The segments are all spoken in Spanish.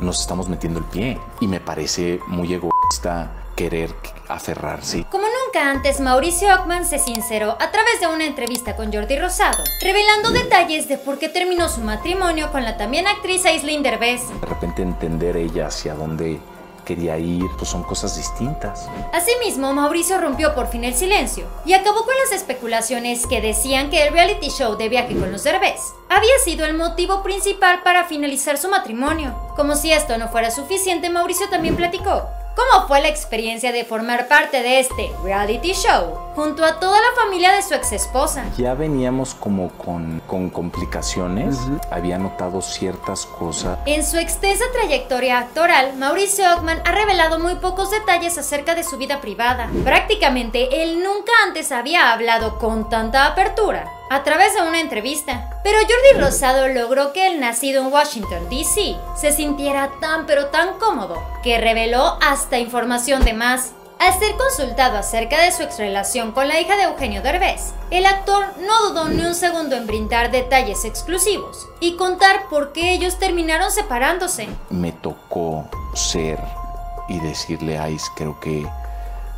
nos estamos metiendo el pie y me parece muy egoísta querer aferrarse. Como nunca antes, Mauricio Ockman se sinceró a través de una entrevista con Jordi Rosado, revelando detalles de por qué terminó su matrimonio con la también actriz Aislinn Derbez. De repente entender ella hacia dónde quería ir, pues son cosas distintas. Asimismo, Mauricio rompió por fin el silencio y acabó con las especulaciones que decían que el reality show de viaje con los Derbez había sido el motivo principal para finalizar su matrimonio. Como si esto no fuera suficiente, Mauricio también platicó cómo fue la experiencia de formar parte de este reality show junto a toda la familia de su ex esposa. Ya veníamos como con, con complicaciones, había notado ciertas cosas. En su extensa trayectoria actoral, Mauricio Ockman ha revelado muy pocos detalles acerca de su vida privada. Prácticamente él nunca antes había hablado con tanta apertura a través de una entrevista. Pero Jordi Rosado logró que el nacido en Washington, D.C., se sintiera tan pero tan cómodo que reveló hasta información de más. Al ser consultado acerca de su exrelación con la hija de Eugenio Derbez, el actor no dudó ni un segundo en brindar detalles exclusivos y contar por qué ellos terminaron separándose. Me tocó ser y decirle a Ice, creo que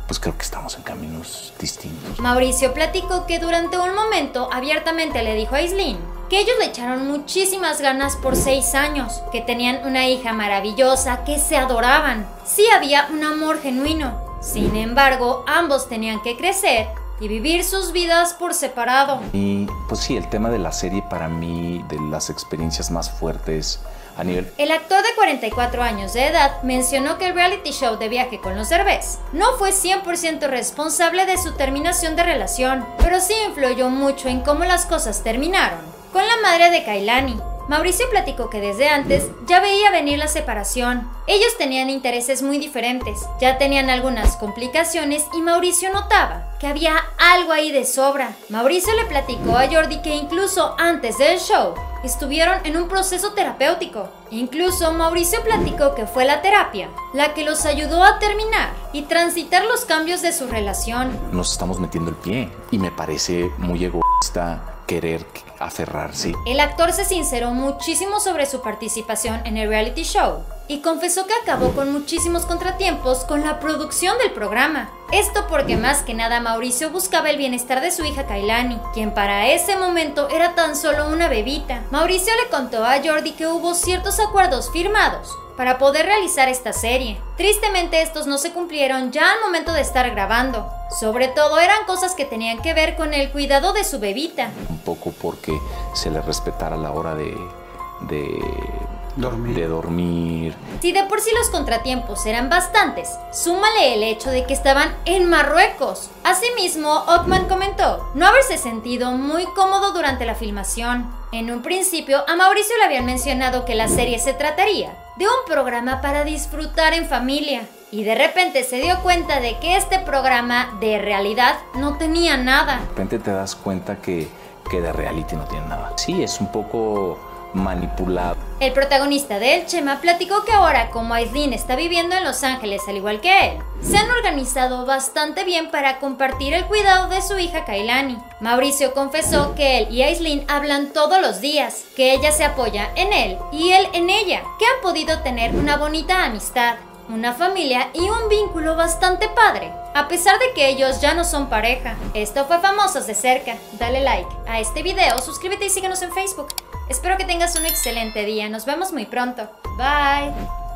pues creo que estamos en caminos distintos. Mauricio platicó que durante un momento abiertamente le dijo a Aislinn que ellos le echaron muchísimas ganas por seis años, que tenían una hija maravillosa, que se adoraban. Sí había un amor genuino. Sin embargo, ambos tenían que crecer y vivir sus vidas por separado. Y pues sí, el tema de la serie para mí, de las experiencias más fuertes a nivel... El actor de 44 años de edad mencionó que el reality show de viaje con los Derbez no fue 100% responsable de su terminación de relación, pero sí influyó mucho en cómo las cosas terminaron con la madre de Kailani, Mauricio platicó que desde antes ya veía venir la separación. Ellos tenían intereses muy diferentes, ya tenían algunas complicaciones y Mauricio notaba que había algo ahí de sobra. Mauricio le platicó a Jordi que incluso antes del show estuvieron en un proceso terapéutico. Incluso Mauricio platicó que fue la terapia la que los ayudó a terminar y transitar los cambios de su relación. Nos estamos metiendo el pie y me parece muy egoísta querer aferrarse. El actor se sinceró muchísimo sobre su participación en el reality show y confesó que acabó con muchísimos contratiempos con la producción del programa. Esto porque más que nada Mauricio buscaba el bienestar de su hija Kailani, quien para ese momento era tan solo una bebita. Mauricio le contó a Jordi que hubo ciertos acuerdos firmados para poder realizar esta serie. Tristemente estos no se cumplieron ya al momento de estar grabando. Sobre todo eran cosas que tenían que ver con el cuidado de su bebita. Un poco porque se le respetara la hora de, de Dormir. de dormir. Si de por sí los contratiempos eran bastantes, súmale el hecho de que estaban en Marruecos. Asimismo, Ockman comentó no haberse sentido muy cómodo durante la filmación. En un principio, a Mauricio le habían mencionado que la serie se trataría de un programa para disfrutar en familia. Y de repente se dio cuenta de que este programa de realidad no tenía nada. De repente te das cuenta que, que de reality no tiene nada. Sí, es un poco manipulado. El protagonista de El Chema platicó que ahora, como Aislinn está viviendo en Los Ángeles al igual que él, se han organizado bastante bien para compartir el cuidado de su hija Kailani. Mauricio confesó que él y Aislinn hablan todos los días, que ella se apoya en él y él en ella, que han podido tener una bonita amistad una familia y un vínculo bastante padre, a pesar de que ellos ya no son pareja. Esto fue Famosos de cerca. Dale like a este video, suscríbete y síguenos en Facebook. Espero que tengas un excelente día. Nos vemos muy pronto. Bye.